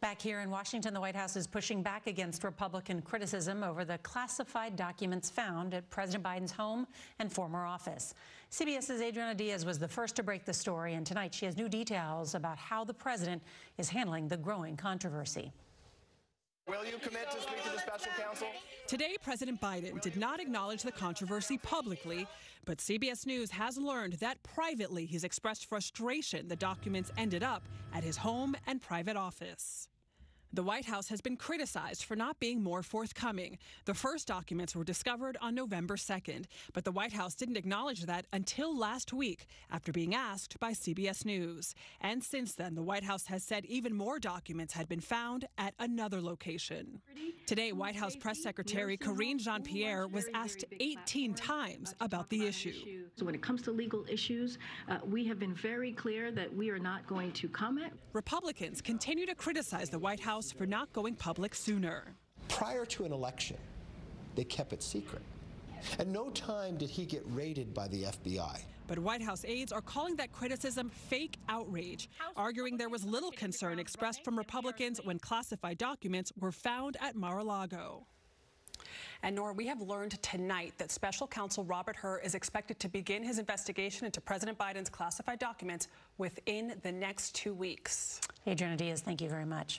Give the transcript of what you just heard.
Back here in Washington, the White House is pushing back against Republican criticism over the classified documents found at President Biden's home and former office. CBS's Adriana Diaz was the first to break the story, and tonight she has new details about how the president is handling the growing controversy. Will you commit to speak to the special counsel? Today, President Biden did not acknowledge the controversy publicly, but CBS News has learned that privately he's expressed frustration the documents ended up at his home and private office. The White House has been criticized for not being more forthcoming. The first documents were discovered on November 2nd, but the White House didn't acknowledge that until last week after being asked by CBS News. And since then, the White House has said even more documents had been found at another location. Today, White House Press Secretary Karine Jean Pierre was asked 18 times about the issue. So when it comes to legal issues, uh, we have been very clear that we are not going to comment. Republicans continue to criticize the White House for not going public sooner. Prior to an election, they kept it secret. At no time did he get raided by the FBI. But White House aides are calling that criticism fake outrage, arguing there was little concern expressed from Republicans when classified documents were found at Mar-a-Lago. And Norah, we have learned tonight that special counsel Robert Hur is expected to begin his investigation into President Biden's classified documents within the next two weeks. Adriana Diaz, thank you very much.